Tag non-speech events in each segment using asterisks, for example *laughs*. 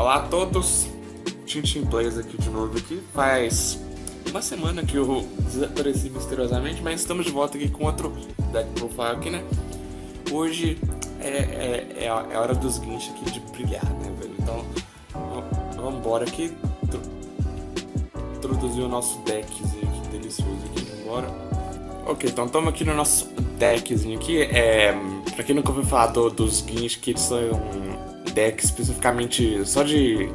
Olá a todos, Tintin Plays aqui de novo aqui. Faz uma semana que eu desapareci misteriosamente, mas estamos de volta aqui com outro deck profile aqui, né? Hoje é, é, é, a, é a hora dos guinchos aqui de brilhar, né, velho? Então, vamos embora aqui. Introduzir o nosso deckzinho aqui, delicioso aqui, vambora. Ok, então estamos aqui no nosso deckzinho aqui. É, pra quem nunca ouviu falar do, dos guinchos, que eles são deck especificamente só de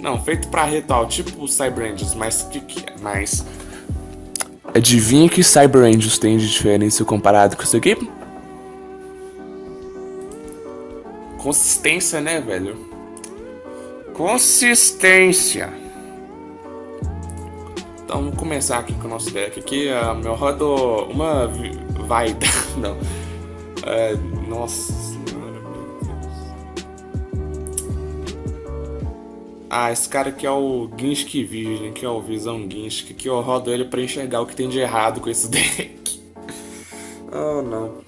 não, feito pra ritual, tipo Cyber Angels, mas que, que mas adivinha que Cyber Angels tem de diferença comparado com isso aqui? Consistência, né, velho? Consistência. Então vamos começar aqui com o nosso deck aqui. Uh, meu rodo uma vai *laughs* não. Uh, nossa Ah, esse cara aqui é o Ginsk Virgem, que é o Visão Ginsk, que eu rodo ele pra enxergar o que tem de errado com esse *laughs* deck. oh, não.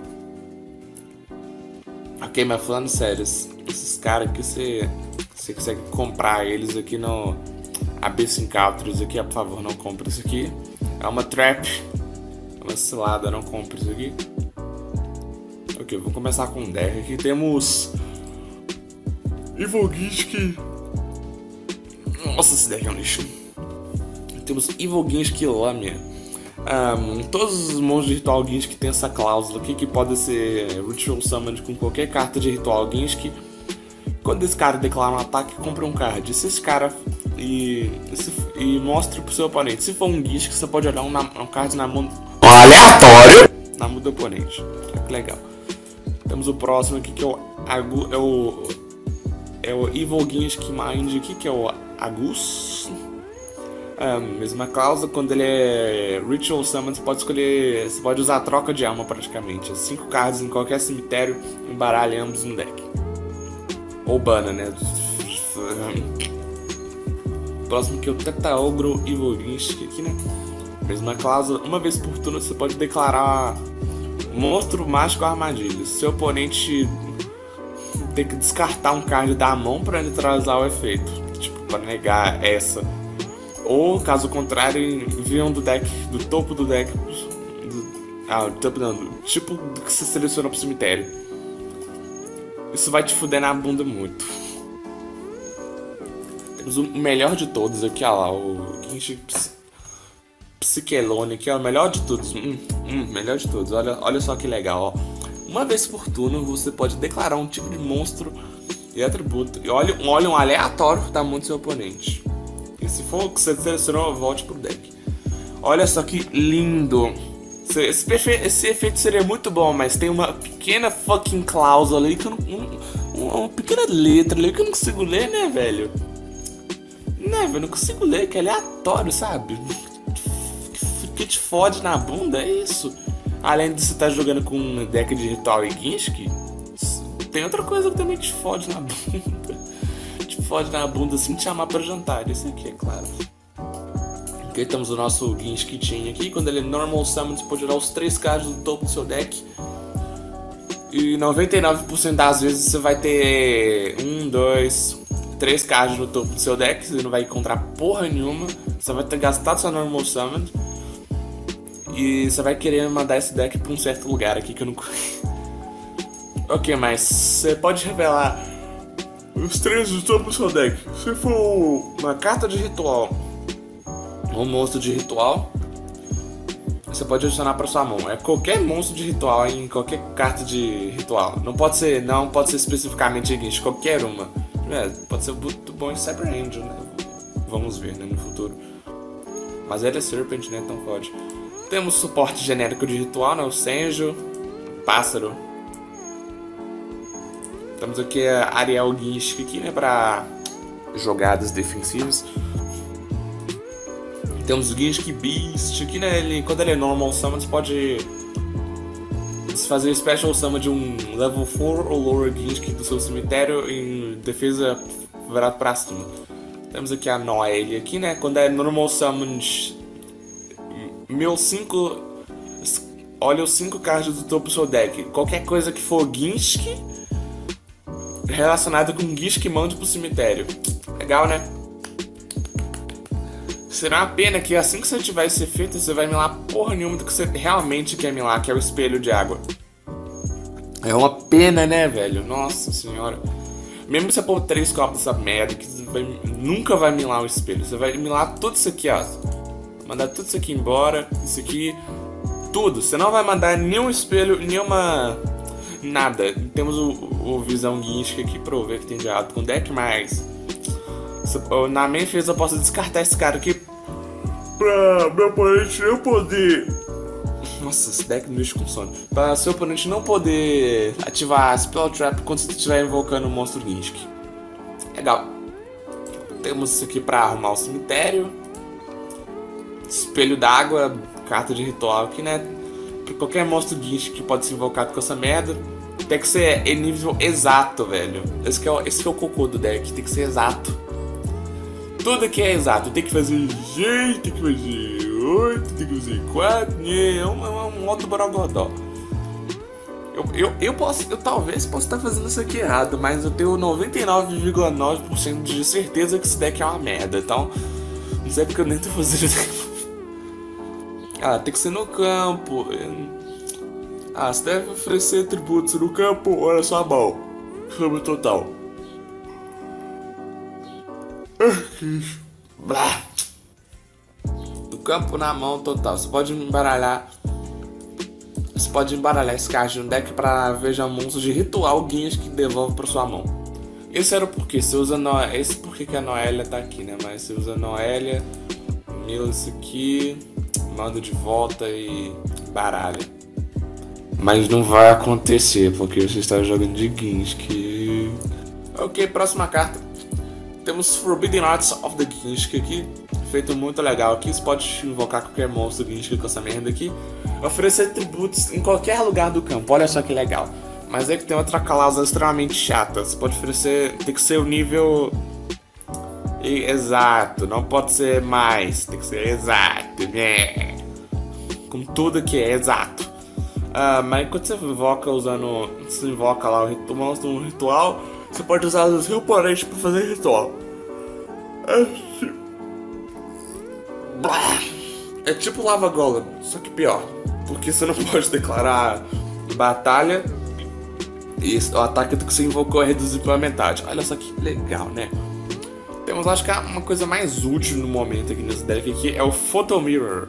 Ok, mas falando sério, esses caras aqui, você, você consegue comprar eles aqui no Abyss Encounters aqui, por favor, não compre isso aqui. É uma trap, é uma cilada, não compre isso aqui. Ok, vou começar com um deck. Aqui temos Evil Ginsk nossa, esse deck é um lixo. Temos Evil Ginsk Lamia. Um, todos os monstros de Ritual Ginsk tem essa cláusula aqui que pode ser Ritual Summoned com qualquer carta de Ritual Ginsk. Quando esse cara declara um ataque, compra um card. Se esse cara e, e mostra pro seu oponente. Se for um Ginsk, você pode olhar um, um card na mão. Aleatório! Na mão do oponente. Que legal. Temos o próximo aqui que é o, é o, é o Evil Ginsk Mind aqui, que é o Agus. É, mesma causa, quando ele é Ritual Summon, você pode escolher. Você pode usar a troca de alma praticamente. Cinco cards em qualquer cemitério, embaralha ambos no deck. Ou bana, né? Próximo que é o Tetaogro Ivorinsk aqui, né? Mesma cláusula, uma vez por turno você pode declarar monstro mágico armadilha. Seu oponente tem que descartar um card da mão para neutralizar o efeito para negar essa. Ou, caso contrário, enviam do deck, do topo do deck. Do, ah, do topo não, do, tipo do que você seleciona pro cemitério. Isso vai te fuder na bunda muito. Temos o melhor de todos aqui, olha lá, o Psikelone, que é o melhor de todos. Hum, hum, melhor de todos. Olha, olha só que legal, ó. Uma vez por turno, você pode declarar um tipo de monstro e atributo. E olha, olha um aleatório da mão do seu oponente. E se for o que você selecionou, volte pro deck. Olha só que lindo. Esse, esse, efeito seria muito bom, mas tem uma pequena fucking cláusula ali que eu não. Um, uma pequena letra ali que eu não consigo ler, né, velho? Né, velho? Não consigo ler, que é aleatório, sabe? *laughs* Que te fode na bunda, é isso. Além de você estar tá jogando com um deck de ritual e Ginski, tem outra coisa que também te fode na bunda. *laughs* te fode na bunda assim te chamar para jantar. Isso aqui, é claro. Ok, temos o nosso Ginch Kitchen aqui. Quando ele é normal summon, você pode tirar os três cards do topo do seu deck. E 99% das vezes você vai ter um, dois, três cards no topo do seu deck. Você não vai encontrar porra nenhuma. Você vai ter gastado sua normal summon. E você vai querer mandar esse deck pra um certo lugar aqui que eu não conheço. *laughs* Ok, mas você pode revelar os três do topo do seu deck. Se for uma carta de ritual um monstro de ritual, você pode adicionar para sua mão. É qualquer monstro de ritual em qualquer carta de ritual. Não pode ser, não pode ser especificamente Ignish, qualquer uma. É, pode ser muito bom em Cyber Angel, né? Vamos ver, né, no futuro. Mas ele é Serpent, né? Então pode. Temos suporte genérico de ritual, né? O Senjo, Pássaro, temos aqui a Ariel Ginsk aqui, né, para jogadas defensivas. Temos o Ginsk Beast aqui, né, ele, quando ele é normal summon, você pode fazer special summon de um level 4 ou lower Ginsk do seu cemitério em defesa virado para cima. Temos aqui a Noelle aqui, né, quando é normal summon meu 5 olha os 5 cards do topo do seu deck. Qualquer coisa que for Ginsk relacionado com guias que mandam pro cemitério. Legal, né? Será uma pena que assim que você tiver esse efeito, você vai milar porra nenhuma do que você realmente quer milar, que é o espelho de água. É uma pena, né, velho? Nossa senhora. Mesmo que você pôr três copos dessa merda, que vai, nunca vai milar o espelho. Você vai milar tudo isso aqui, ó. Mandar tudo isso aqui embora. Isso aqui. Tudo. Você não vai mandar nenhum espelho, nenhuma. Nada. Temos o, o Visão Guinch aqui pra eu ver que tem errado com deck, mas. Na minha defesa eu posso descartar esse cara aqui pra meu oponente não poder. Nossa, esse deck me deixa com sono. Pra seu oponente não poder ativar Spell Trap quando você estiver invocando o monstro Ginsk. Legal. Temos isso aqui pra arrumar o cemitério. Espelho d'água, carta de ritual aqui, né? Qualquer monstro Ginsk que pode ser invocado com essa merda. Tem que ser em nível exato, velho. Esse que, é o, esse que é o cocô do deck, tem que ser exato. Tudo aqui é exato. Tem que fazer G, tem que fazer 8, tem que fazer 4. É um, é um modo borogodó. Eu, eu, eu, posso, eu talvez possa estar fazendo isso aqui errado, mas eu tenho 99,9% de certeza que esse deck é uma merda. Então, não sei porque eu nem tô fazendo isso Ah, tem que ser no campo. Ah, você deve oferecer tributos no campo, olha só a mão. Sobre o total. Do campo na mão total. Você pode embaralhar. Você pode embaralhar esse card no deck para veja monstros de ritual guinhas que devolve para sua mão. Esse era o porquê. Você usa no... Esse porquê que a Noélia tá aqui, né? Mas você usa Noélia, isso aqui, manda de volta e baralha. Mas não vai acontecer, porque você está jogando de guins que. Ok, próxima carta. Temos Forbidden Arts of the Ginshik aqui, feito muito legal aqui. Você pode invocar qualquer monstro Ginshik com essa merda aqui. Oferecer tributos em qualquer lugar do campo, olha só que legal. Mas é que tem outra cláusula extremamente chata. Você pode oferecer. Tem que ser o nível. Exato, não pode ser mais, tem que ser exato, né? Com tudo que é exato. Uh, mas quando você invoca usando. Você invoca lá o um ritual, você pode usar os reporentes para fazer ritual. É, tipo Lava Golem, só que pior. Porque você não *laughs* pode declarar batalha e o ataque que você invocou é reduzido pela metade. Olha só que legal, né? Temos, acho que uma coisa mais útil no momento aqui nesse deck é o Photo Mirror.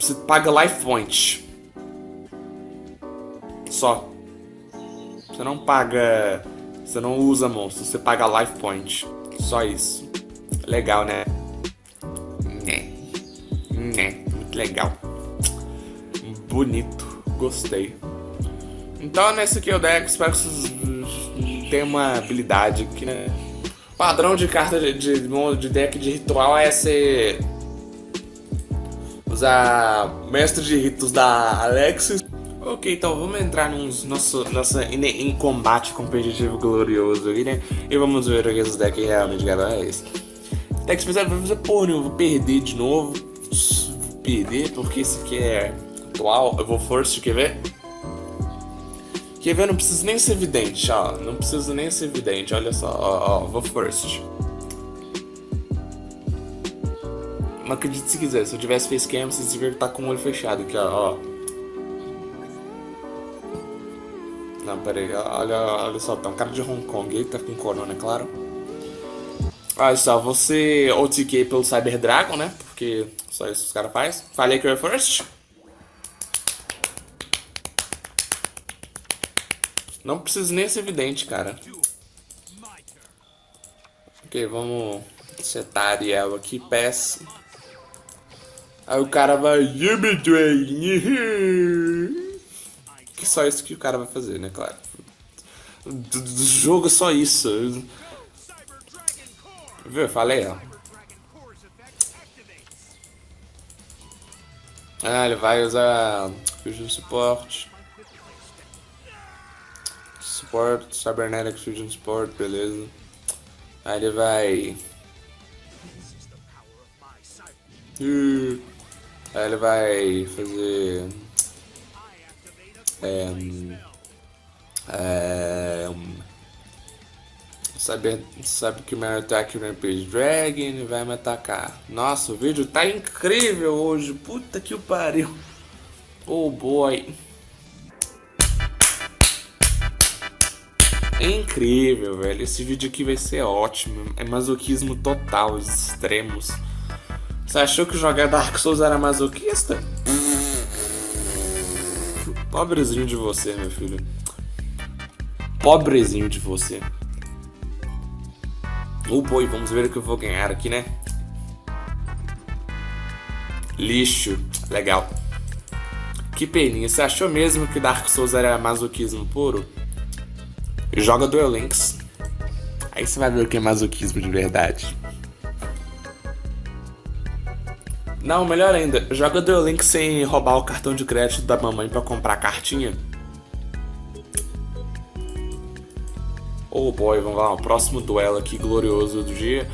Você paga Life Point. Só. Você não paga. Você não usa monstro, você paga life point. Só isso. Legal, né? Né. Né. Muito legal. Bonito. Gostei. Então, nesse aqui é o deck. Espero que vocês tenham uma habilidade aqui, né? Padrão de carta de, de, de deck de ritual é ser. Usar Mestre de Ritos da Alexis Ok, então vamos entrar nos nosso, nossa, em, combate competitivo glorioso aqui, né? E vamos ver o que esse deck realmente grava é. Deck especial vai fazer porra, eu vou perder de novo. Vou perder, porque esse aqui é atual. Eu vou first, quer ver? Quer ver? Não precisa nem ser evidente, ó. Não precisa nem ser evidente, olha só, ó, ó vou first. Não acredite se quiser, se eu tivesse facecam, vocês deveriam estar com o olho fechado aqui, ó. ó. Não, peraí, olha, olha só, tá um cara de Hong Kong, ele tá com corona, é claro. Olha só, você OTK pelo Cyber Dragon, né? Porque só isso os caras fazem. Falei que eu ia first. Não precisa nem ser evidente, cara. Ok, vamos setar Ariel aqui, peça. Aí o cara vai que só isso que o cara vai fazer, né? Claro. Do, do jogo é só isso. Viu? Falei, ó. Ah, ele vai usar Fusion Support. Support, Cybernetic Fusion Support, beleza. Aí ele vai. Aí ele vai fazer é, é, Sabe, sabe que o meu ataque Rampage Dragon vai me atacar. Nossa, o vídeo tá incrível hoje. Puta que pariu. Oh boy. É incrível, velho. Esse vídeo aqui vai ser ótimo. É masoquismo total, os extremos. Você achou que jogar Dark Souls era masoquista? Pobrezinho de você, meu filho. Pobrezinho de você. Oh boy, vamos ver o que eu vou ganhar aqui, né? Lixo. Legal. Que peninha. Você achou mesmo que Dark Souls era masoquismo puro? Joga Duel Links. Aí você vai ver o que é masoquismo de verdade. Não, melhor ainda, joga Duel Links sem roubar o cartão de crédito da mamãe para comprar cartinha. Oh boy, vamos lá, o próximo duelo aqui glorioso do dia.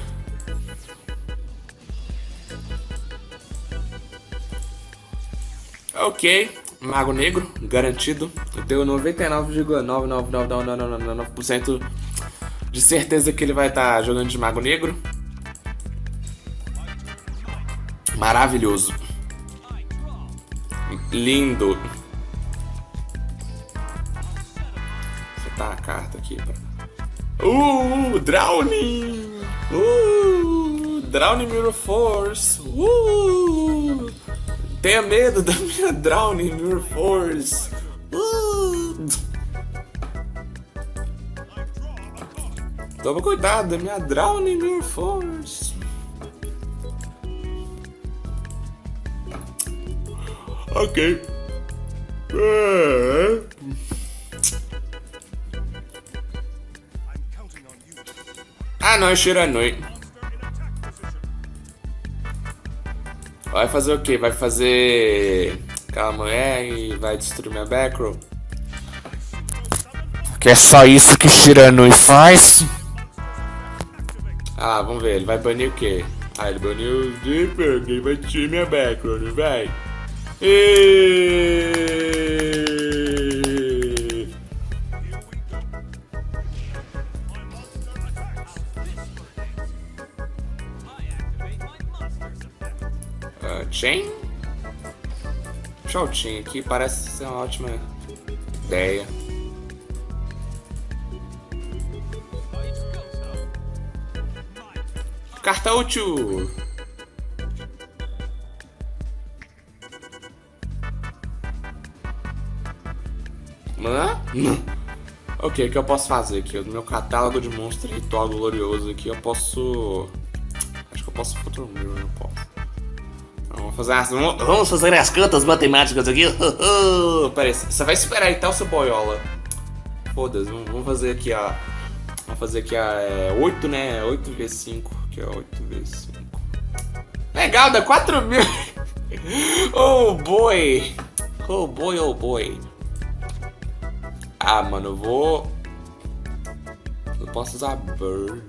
Ok, Mago Negro, garantido. Eu tenho 99,99999% de certeza que ele vai estar tá jogando de Mago Negro. Maravilhoso. Lindo. Vou botar a carta aqui pra... Uh, Drowning! Uh, Drowning Mirror Force! Uh! Tenha medo da minha Drowning Mirror Force. Uh. Toma cuidado da minha Drowning Mirror Force. Ok. É. Ah não, é Shiranui. Vai fazer o quê? Vai fazer aquela mulher e vai destruir minha backroll? Que é só isso que Shiranui faz? Ah, vamos ver, ele vai banir o quê? Ah, ele baniu o Deeper, ele vai destruir minha backroll, não vai? E... Chain? Chain aqui parece ser uma ótima ideia. Carta útil! Hã? *laughs* ok, o que eu posso fazer aqui? No meu catálogo de monstros ritual glorioso aqui, eu posso... Acho que eu posso Mirror, não posso. Vamos fazer, as, vamos fazer as contas matemáticas aqui. *laughs* Peraí, você vai esperar então, seu boiola. Foda-se, vamos fazer aqui a. Vamos fazer aqui a. É, 8, né? 8 vezes 5. Que é 8 vezes 5. Legal, dá 4 mil. *laughs* oh boy. Oh boy, oh boy. Ah, mano, eu vou. Eu posso usar Bird.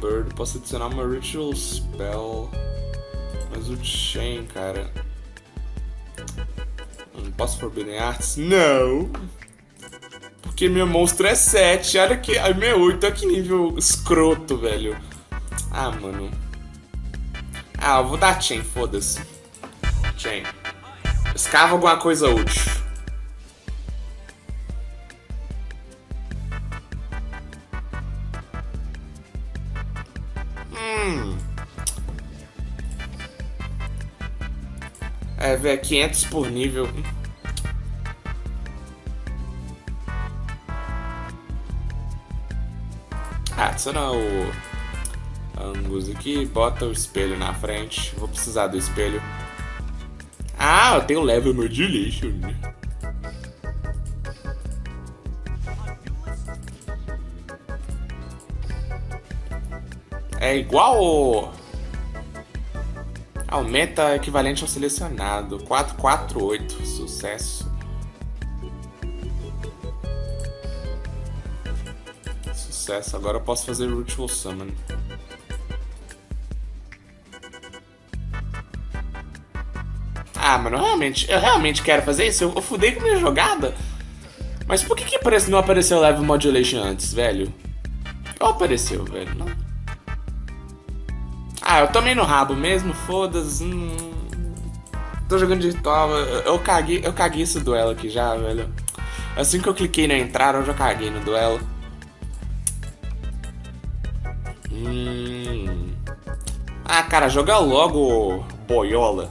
Bird, posso adicionar uma Ritual Spell. Mas o Chain, cara. Eu não posso Forbidden Arts? Não! Porque meu monstro é 7. Olha que. Ai, meu 8. Olha que nível escroto, velho. Ah, mano. Ah, eu vou dar Chain, foda-se. Chain. Escava alguma coisa útil. Velho, 500 por nível. Ah, adiciona o Angus aqui, bota o espelho na frente. Vou precisar do espelho. Ah, eu tenho level modulation. É igual Aumenta equivalente ao selecionado. 448. Sucesso. Sucesso. Agora eu posso fazer Ritual Summon. Ah, mano, eu realmente, eu realmente quero fazer isso. Eu, eu fudei com minha jogada. Mas por que, que não apareceu Level Modulation antes, velho? Ou apareceu, velho? Não. Ah, eu tomei no rabo mesmo, foda-se. Hum, tô jogando toma. Eu caguei, eu caguei esse duelo aqui já, velho. Assim que eu cliquei na entrada, eu já caguei no duelo. Hum. Ah, cara, joga logo, boiola.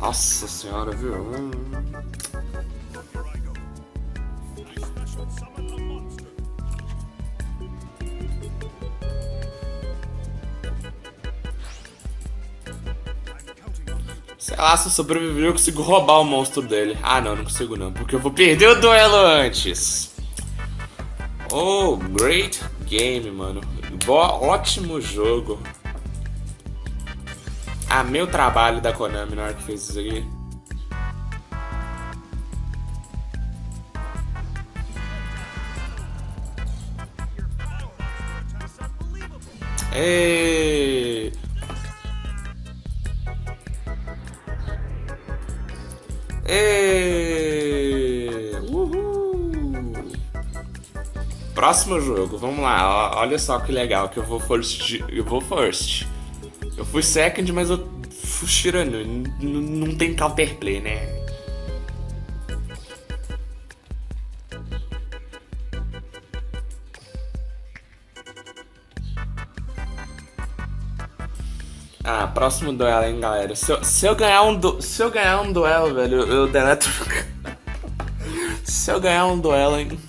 Nossa senhora, viu? Hum. Lá, se eu sobreviver eu consigo roubar o monstro dele. Ah, não, não consigo não, porque eu vou perder o duelo antes. Oh, great game, mano. Ótimo jogo. Ah, meu trabalho da Konami na hora que fez isso aqui. Ei! Próximo jogo, vamos lá. Olha só que legal que eu vou first. Eu vou first. Eu fui second, mas eu fui tirando. Não tem counterplay, né? Ah, próximo duelo, hein, galera. Se eu, se eu ganhar um du se eu ganhar um duelo, velho, eu, deleto. *laughs* se eu ganhar um duelo, hein.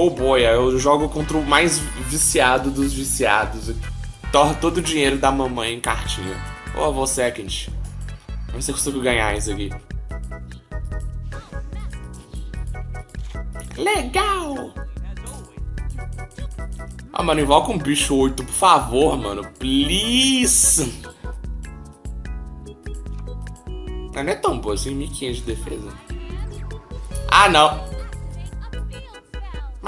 Oh boy, eu jogo contra o mais viciado dos viciados. Torra todo o dinheiro da mamãe em cartinha. Oh, vou second. Vamos ver se eu consigo ganhar isso aqui. Legal! Ah, mano, invoca um bicho 8, por favor, mano. Please! Não é tão boa assim, 1500 de defesa. Ah, não.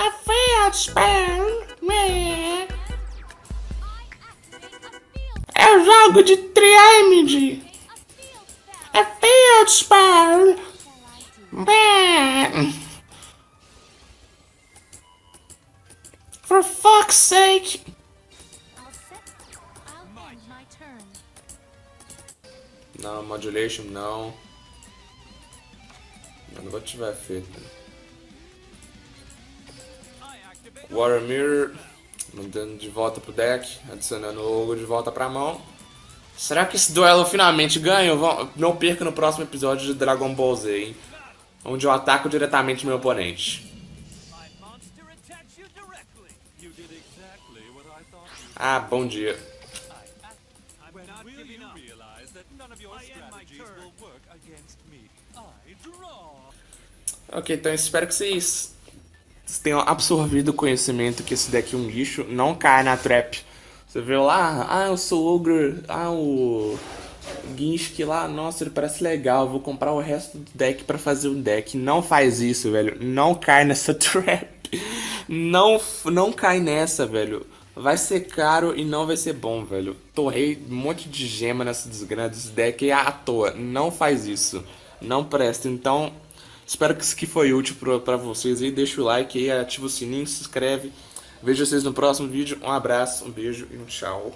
My field spell, é. Eu jogo de Triamide. É field spell. Man. For fuck's sake! Não, modulation não. Eu não vou tiver feito. Water Mirror, mandando de volta pro deck, adicionando o logo de volta pra mão. Será que esse duelo finalmente ganha? Não perca no próximo episódio de Dragon Ball Z, hein? Onde eu ataco diretamente meu oponente. Ah, bom dia. Ok, então espero que vocês tenham absorvido o conhecimento que esse deck é um lixo. Não cai na trap. Você viu lá, ah, eu sou Ogre, ah, o Ginsk lá, nossa, ele parece legal, vou comprar o resto do deck para fazer o deck. Não faz isso, velho. Não cai nessa *laughs* trap. Não, não cai nessa, velho vai ser caro e não vai ser bom, velho. Torrei um monte de gema nessa desgrama desse deck à toa. Não faz isso. Não presta. Então, espero que isso aqui foi útil para vocês aí. Deixa o like aí, ativa o sininho, se inscreve. Vejo vocês no próximo vídeo. Um abraço, um beijo e um tchau.